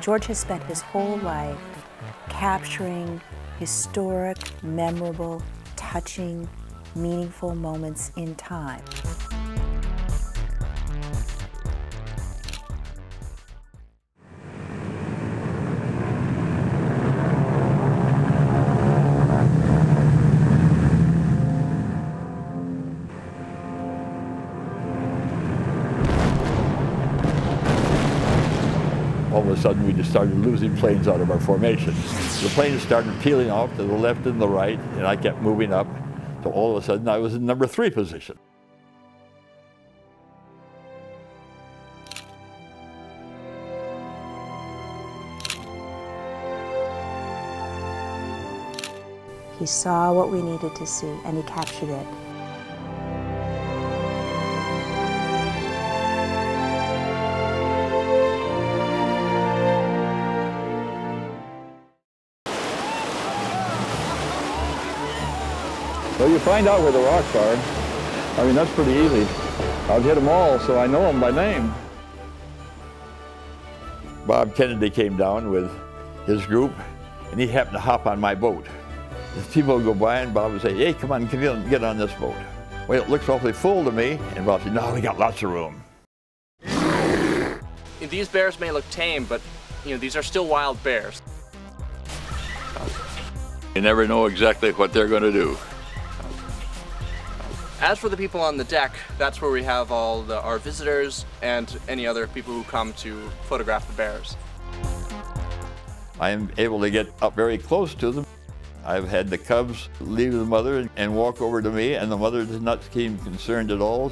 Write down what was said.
George has spent his whole life capturing historic, memorable, touching, meaningful moments in time. All of a sudden we just started losing planes out of our formation. The planes started peeling off to the left and the right, and I kept moving up. So all of a sudden I was in number three position. He saw what we needed to see and he captured it. So you find out where the rocks are. I mean, that's pretty easy. I've hit them all, so I know them by name. Bob Kennedy came down with his group, and he happened to hop on my boat. The people would go by, and Bob would say, hey, come on, come on, get on this boat. Well, it looks awfully full to me, and Bob said, no, we got lots of room. These bears may look tame, but you know, these are still wild bears. You never know exactly what they're going to do. As for the people on the deck, that's where we have all the, our visitors and any other people who come to photograph the bears. I am able to get up very close to them. I've had the cubs leave the mother and walk over to me, and the mother does not seem concerned at all.